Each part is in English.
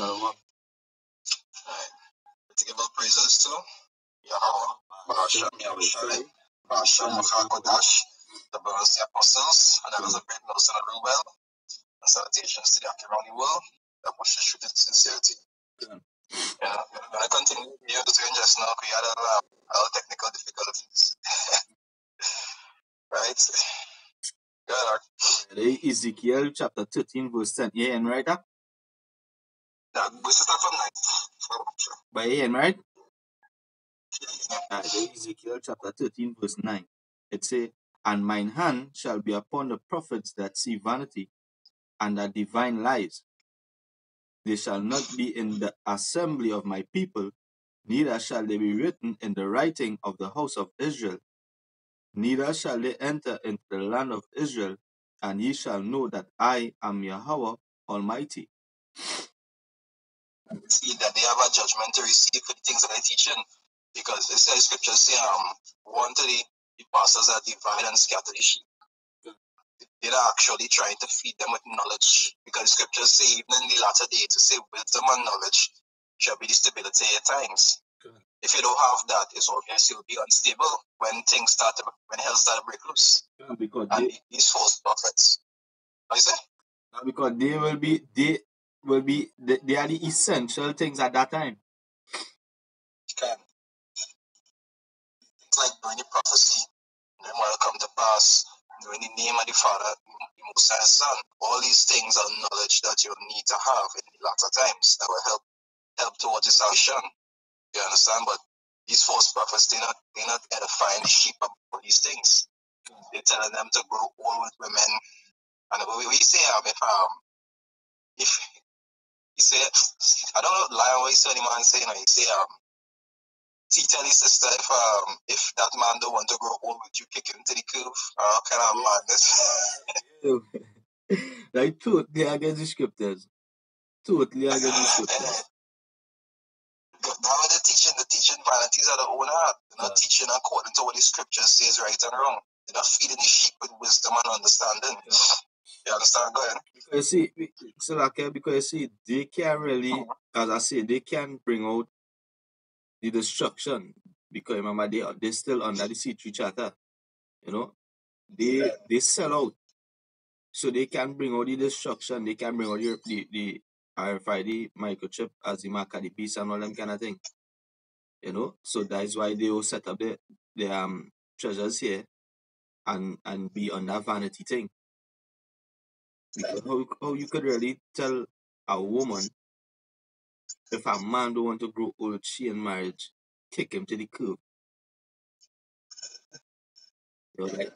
Shalom. Um, to give all praises to Yahweh, Barasham, Yahushai, Barasham, Kodash, the brothers, the apostles, and others of great medicine and real well. And salutations to the around the world that pushes truth with sincerity. Good. Yeah, we're going to continue here to just now. We had a lot of technical difficulties. right? Good, Lord. Ready? Ezekiel chapter 13, verse 10. Yeah, and right? Huh? Now, we start from 9. Sure. By Ian, right? Uh, Ezekiel chapter 13, verse 9. It say, And mine hand shall be upon the prophets that see vanity and that divine lies. They shall not be in the assembly of my people, neither shall they be written in the writing of the house of Israel. Neither shall they enter into the land of Israel, and ye shall know that I am Yahweh Almighty. See that they have a judgment to receive for the things that they're teaching. Because it says scripture say um one to the, the pastors are divide and scatter the sheep. They're actually trying to feed them with knowledge. Because scripture say even in the latter day to say wisdom and knowledge shall be the stability at times. Good. If you don't have that, it's obvious you'll be unstable when things start to when hell start to break loose. Because And they, these false prophets. You say? because they will be they will be they, they are the essential things at that time. can. It's like during the prophecy, then what will come to pass, during the name of the Father, the Most High Son. All these things are knowledge that you'll need to have in the latter times that will help help towards your salvation. You understand? But these false prophets, they're not they're not edifying the sheep about these things. They're telling them to grow old with women. And we, we say um if um if you say I don't know lie what you say any man say, you know, you say um See, tell his sister if um if that man don't want to grow old with you, kick him to the curve. Uh, kind of madness. like totally against the scriptures. Totally against the scriptures. that way the teaching, the teaching vanities of the own heart. They're not Yeah. teaching according to what the scripture says right and wrong. They're not feeding the sheep with wisdom and understanding. You understand? Go ahead. Because you see, so like, because you see, they can really, as I say, they can bring out the destruction. Because remember, they are they still under the C3 charter. You know, they they sell out. So they can bring out the destruction, they can bring out the, the, the RFID microchip as the mark of the beast and all them kind of thing. You know, so that is why they will set up the, the um treasures here and and be on that vanity thing. How, oh, how oh, you could really tell a woman if a man don't want to grow old, she in marriage, kick him to the curb. You know, like,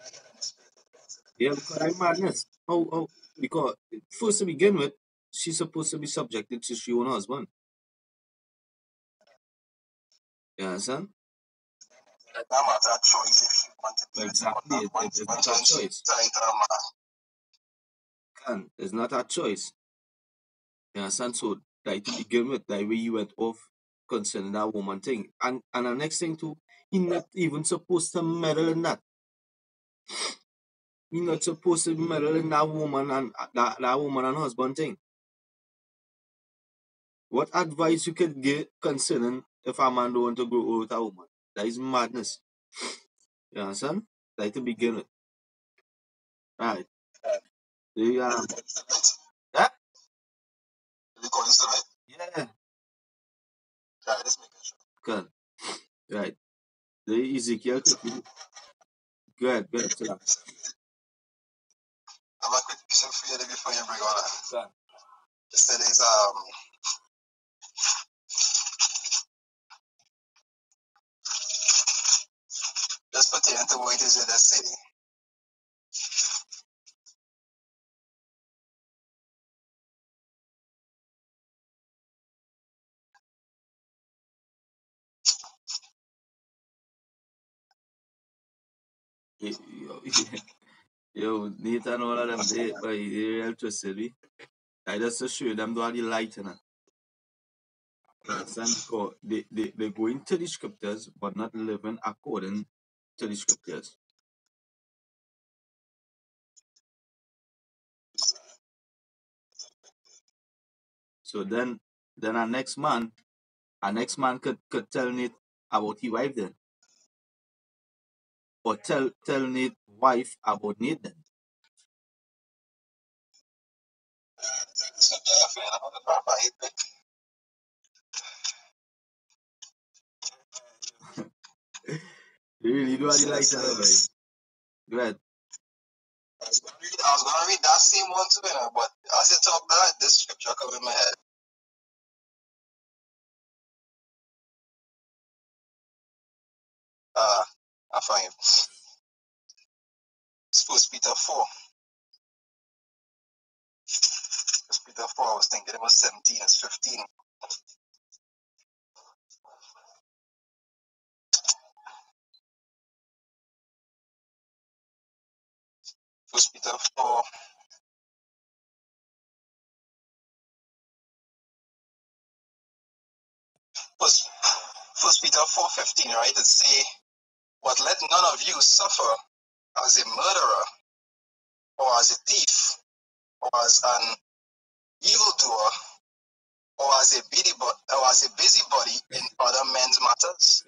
yeah, because I'm madness. How, how, because first to begin with, she's supposed to be subjected to she own husband. You understand? That matter of choice if she wanted to. Exactly, it- it- it's a choice. Tight and it's not a choice. You understand? So like to begin with, that way you went off concerning that woman thing. And and the next thing too, he not even supposed to meddle in that. He not supposed to meddle in that woman and uh, that, that woman and husband thing. What advice you could give concerning if a man don't want to grow old with a woman? That is madness. You understand? Like to begin with. Right. The, um, Yeah? We coincident. yeah, Yeah, just making sure. good. Right. The Ezekiel 13. Go ahead, go ahead. sit down. I'm a quick piece of fear before you bring on that. Go ahead. Just say there's um just pertaining to what it is in the city. Yo, Nathan, all of them, they, boy, they real twisted, we. I just to show them all the light in they, they, they go into the scriptures, but not living according to the scriptures. So then, then our next man, our next man could could tell Nate about his wife then. Or tell tell Nate wife about me. You really do you like know. Go ahead. I was I was gonna read that same one too, but as you talk that, this scripture come in my head. I find it's First Peter four. First Peter four. I was thinking it was seventeen. It's fifteen. First Peter four. First, First Peter four fifteen. Right? It say, "But let none of you suffer as a murderer, or as a thief, or as an evildoer, or as a busybody, or as a busybody in other men's matters."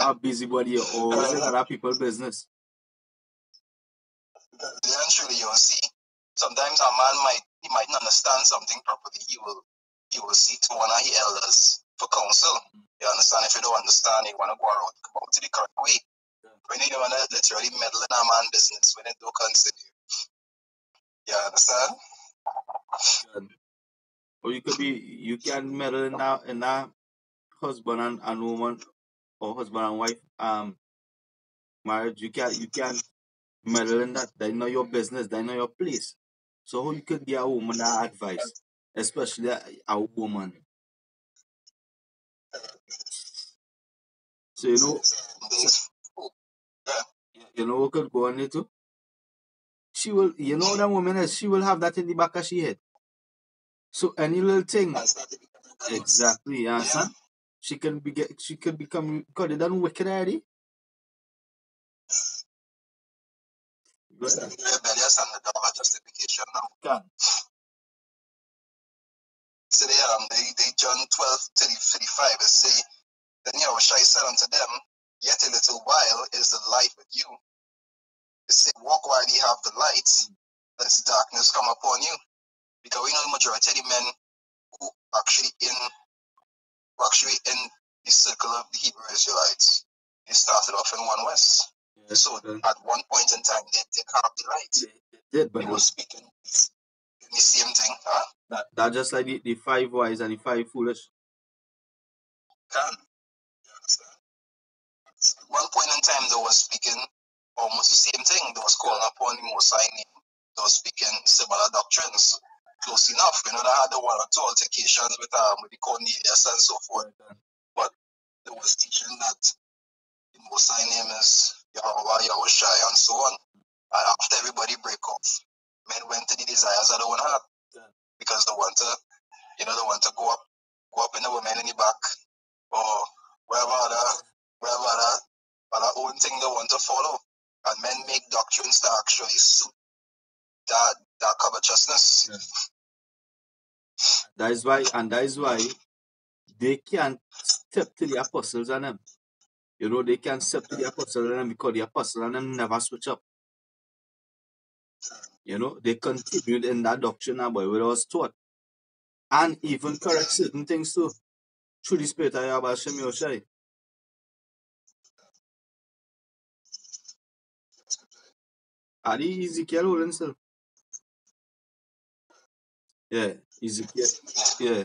Uh, our busybody always in other people's business. eventually you'll see. Sometimes a man might he might not understand something properly. He will he will seek to one of his elders for counsel mm. You understand if you don't understand you want to go around about it the correct way when you want to literally meddle in a man business when it don't consider you you understand Or you could be you can meddle in that in that husband and, and woman or husband and wife um marriage. You can you can meddle in that. They know your business, they know your place. So how you could give a woman that advice, especially a, a woman. So you know you know what could go on there too? She will you know that woman is she will have that in the back of she head. So any little thing exactly, you understand? She can be get she could become because they done wicked already. And now Can. so they um they, they John 12 30, 35 it say then Yahushua said unto them yet a little while is the light with you. It say walk while ye have the light lest darkness come upon you. Because we know the majority of the men who actually in who actually in the circle of the Hebrew Israelites they started off in one west. So then at one point in time they did have the light. They, they did, but they were speaking the same thing huh? that, that just like the, the five wise and the five foolish. can you understand At one point in time, they were speaking almost the same thing. They was calling upon the Most name. They were speaking similar doctrines. Close enough. You know, they had the one or two altercations with um with the Cornelius and so forth. But they was teaching that the Most name is Yahweh, Yahushai, and so on. And after everybody break off, men went to the desires of their own heart because they want to, you know, they want to go up, go up in the women in the back or wherever other, wherever other, other own thing they want to follow. And men make doctrines that actually suit that that covetousness. Yeah. That is why, and that is why they can't step to the apostles and them. You know, they can't step to the apostles and them because the apostles and them never switch up. You know, they continued in that doctrine about what was taught. And even correct certain things too. Through the spirit of Yahweh Shem Yoshai. Are the Ezekiel still? Yeah, Ezekiel. Yeah.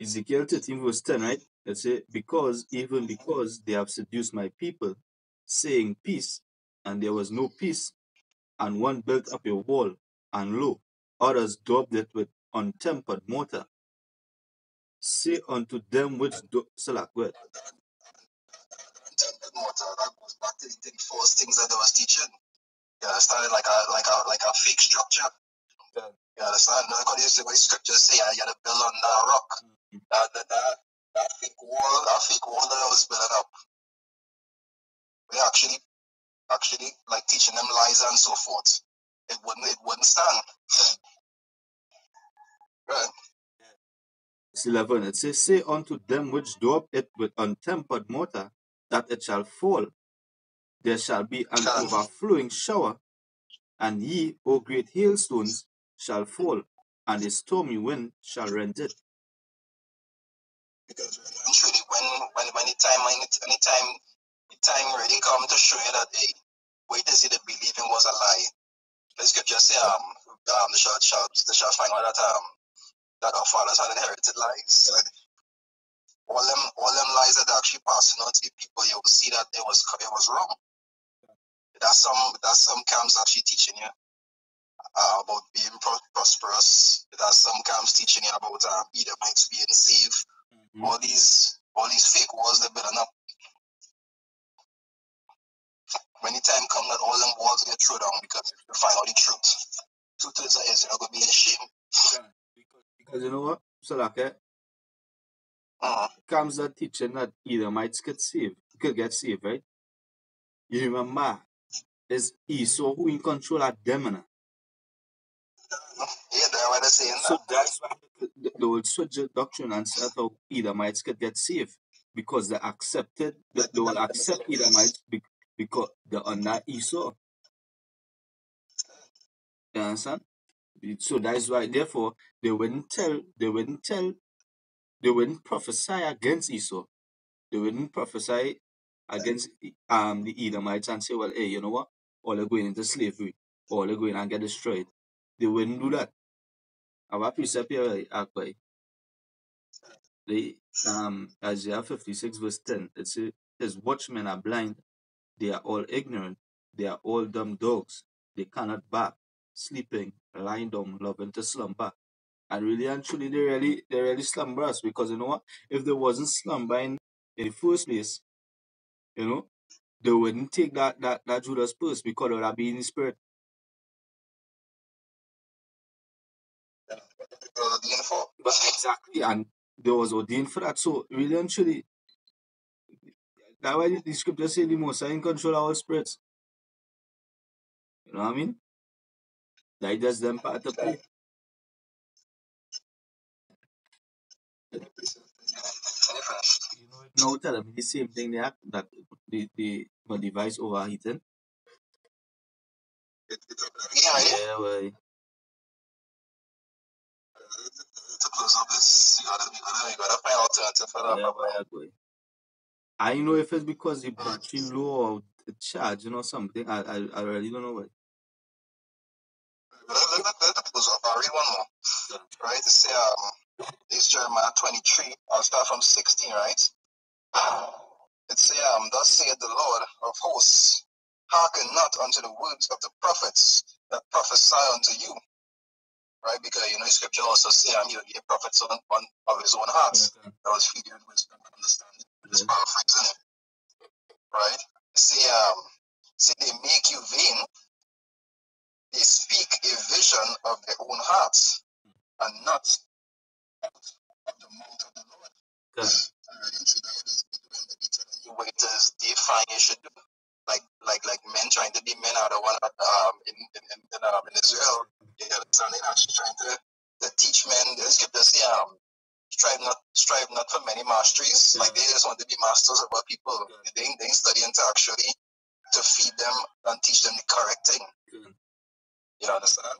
Ezekiel 13 verse 10, right? It say, because, even because they have seduced my people, saying peace, and there was no peace, and one built up a wall, and lo, others daubed it with untempered mortar. Say unto them which do Salak, word. Tempered mortar that goes back the, things that they was teaching. You understand? Like a like a like a fake structure. Yeah. You understand? No, because the way scriptures say you gotta build on that rock. Mm-hmm. That that that, that fake wall, that fake wall that I was building up. We actually actually like teaching them lies and so forth. It wouldn't it wouldn't stand. Right. Verse 11, it says, Say unto them which daub it with untempered mortar, that it shall fall. There shall be an overflowing shower, and ye, O great hailstones, shall fall, and a stormy wind shall rend it. Because eventually, when when when the time when it, any time the time really come to show you that hey, wait to see the believing was a lie. The scripture say um um the shall shall the shall find out that um that our fathers had inherited lies. Like, all them all them lies that are actually passing on to the people, you will see that it was it was wrong. That's some that's some camps actually teaching you uh, about being pro- prosperous. That's some camps teaching you about Edomites being saved Mhm. all these all these fake walls they're building up. When the time come that all them walls get thrown down because you find out the truth. Two thirds of Israel gonna be in shame. Because, because you know what? So like eh, Uh-huh. comes that teaching that Edomites get saved, could get saved, right? You remember, it's Esau who in control of them? Yeah, that's what they're saying. So that. that's why the- they will switch the doctrine and say how Edomites could get saved because they accepted that they will accept Edomites be- because they're under Esau. You understand? So that's why, therefore, they wouldn't tell, they wouldn't tell, they wouldn't prophesy against Esau. They wouldn't prophesy against um the Edomites and say, well, hey, you know what? All are going into slavery, all are going and get destroyed. They wouldn't do that. Our precept here, actually, they, um Isaiah 56 verse 10, it says, His watchmen are blind, they are all ignorant, they are all dumb dogs, they cannot bark, sleeping, lying down, loving to slumber. And really and truly they really they really slumber us because you know what? If they wasn't slumbering in the first place, you know, they wouldn't take that that, that Judas purse because they would have been in spirit. Because of the info. But exactly, and there was ordained for that. So really and truly, that's why the, scripture say the most High in control of all spirits. You know what I mean? Like that's them part to play. Now tell me the same thing they have that the the my device overheating. It, it's again, right? Yeah, that. yeah. I know if it's because the battery low or the charge, you know, something. I I, I really don't know why. Up. I'll read one more. Right? It say, um, this Jeremiah 23. I'll start from 16, right? It say, um, thus saith the Lord of hosts, hearken not unto the words of the prophets that prophesy unto you. Right? Because, you know, scripture also say, um, he will give prophets on, of his own heart. Okay. That was feeding with wisdom and understanding. It's paraphrasing it. Right? Say, um, say they make you vain. They speak a vision of their own hearts and not of the mouth of the Lord. Okay. Alright, and so that what is doing, they be you they you should do. Like, like, like men trying to be men out of one, um, in, in, in, in, um, in Israel. They understand they're actually trying to, to teach men. The scripture say, um, strive not, strive not for many masteries. Like they just want to be masters over people. They, ain't- they ain't studying to actually to feed them and teach them the correct thing. Okay. You understand?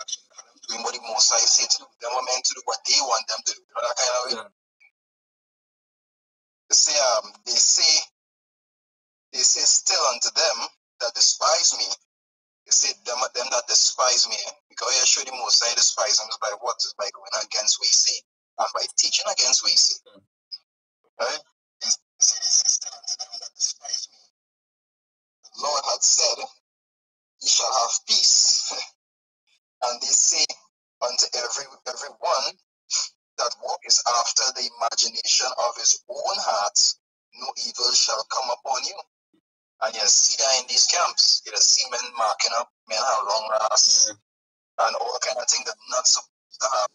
Actually, doing what the Most High say to do. They were meant to do what they want them to do. You know that kind of way. Say, um, they say, they say still unto them that despise me. They say them, them that despise me. Because you show the Most High despise them is by what? Is by going against what say. And by teaching against what he say. Right? They say, they say still unto them that despise me. The Lord had said, You shall have peace. and they say unto every every one that walketh after the imagination of his own heart, no evil shall come upon you. And you see that in these camps, you see men marking up, men have long grass and all kind of things that not supposed to have.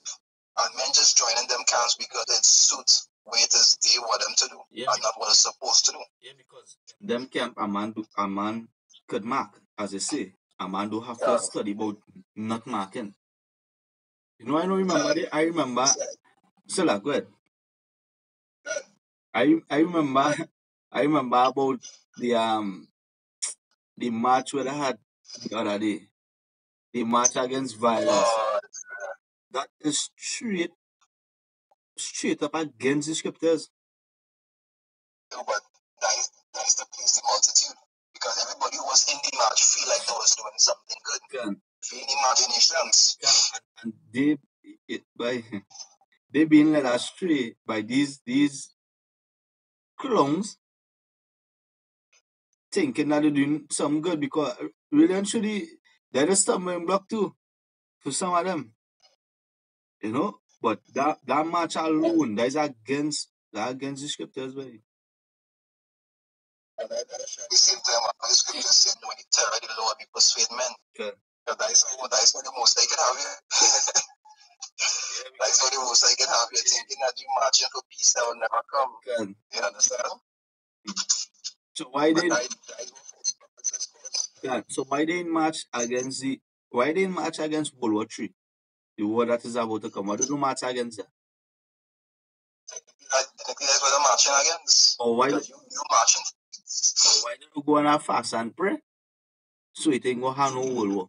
And men just joining them camps because it suits what it is they want them to do Yeah. and not what it's supposed to do. Yeah, because them camp a man do, a man could mark, as they say. A man do have Yeah. to study about not marking. You know, I don't remember the, I remember Still a good. I I remember I remember about the um the match where I had the other day. The match against violence. That is straight straight up against the scriptures. no, but that is, that is to please the multitude. Because everybody who was in the match feel like they was doing something good. Can Feel the imaginations. and they it, by they being led astray by these these clowns thinking that they're doing some good because really and truly they're the stumbling block too for some of them. You know? But that that match alone that is against that against the scriptures, baby. At the same time, uh, the scripture said, when you terror the Lord, we persuade men. So that is how that is how the most I can have is how the most I can have you thinking that you marching for peace that will never come. Okay. You understand? So why But they that, that is what false prophets is called. yeah, so why they didn't match against the why they didn't match against World War Three? The war that is about to come. Why did you match against that? That's what I'm marching against. Or why Because you, you marching peace. why did you go on a fast and pray? So it ain't gonna have no World War.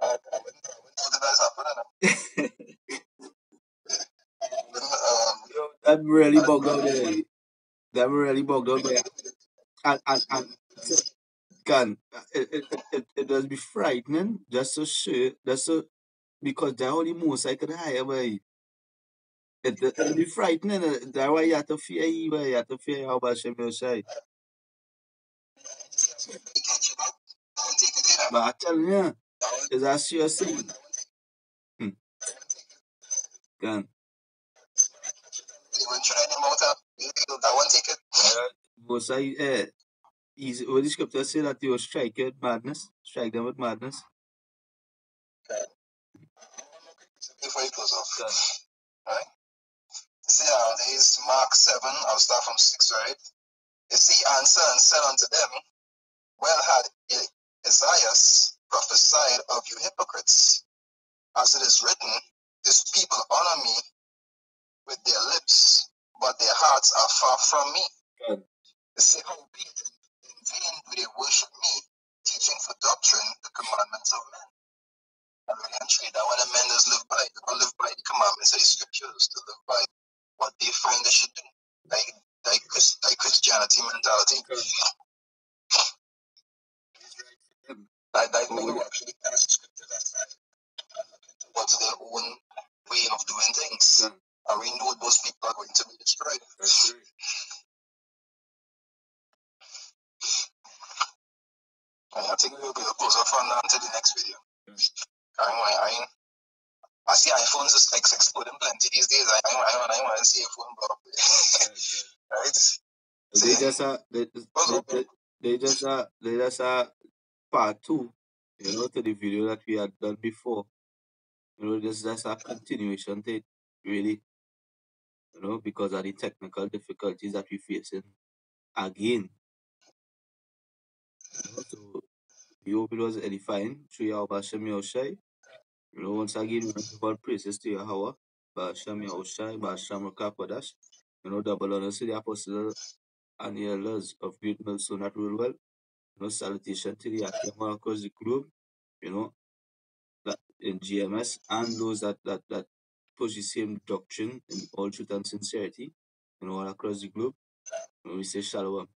I, I wouldn't, I wouldn't know that that's happening. I wouldn't, that really bugged out there. That really bugged out there. And and and can it, it, it, it, does be frightening just to show just to because they're only most I could hire by it it it be frightening uh, that's why you have to fear you you have to fear how about Shem Yoshai. just have to catch you up. Won't take it in. But I tell you, I won't, it's a serious thing. won't, I won't take Hmm. I won't take it. Can When I catch it, I won't try them out. uh, I won't take it. most I eh easy what the scripture say that you will strike you with madness, strike them with madness. Before you close off. Can Right? See, uh, there is Mark 7, I'll start from 6, right? You see, answer and said unto them, Well had Isaiah prophesied of you hypocrites, as it is written, This people honor me with their lips, but their hearts are far from me. Can They say, Howbeit, in vain do they worship me, teaching for doctrine the commandments of men. And really and truly, that what the men does live by. They live by the commandments of the scriptures, to live by what they find they should do. Like like like Christianity mentality. Can Like like people who actually cast scriptures aside and look into what's their own way of doing things. Can And we know those people are going to be destroyed. that's right. And I think we'll be close off on that until the next video. Mm. I want I I see iPhones is like exploding plenty these days. I I I want I want to see a phone blow up. Can, can. right? They See, just uh they, they, they, they just uh they just uh part two, you know, to the video that we had done before. You know, this just a continuation to it, really, you know, because of the technical difficulties that we're facing again. So we hope it was edifying through your Bashem Yoshai. You know, once again, we all praises to Yahweh, Bashem Yoshai, Bashem Rakakwadash. You know, double honors to the apostles and the elders of Great Millstone that rule well. You know, salutation to the Akema across the globe, you know, that in GMS and those that that that push the same doctrine in all truth and sincerity, know, all across the globe. And we say shalom.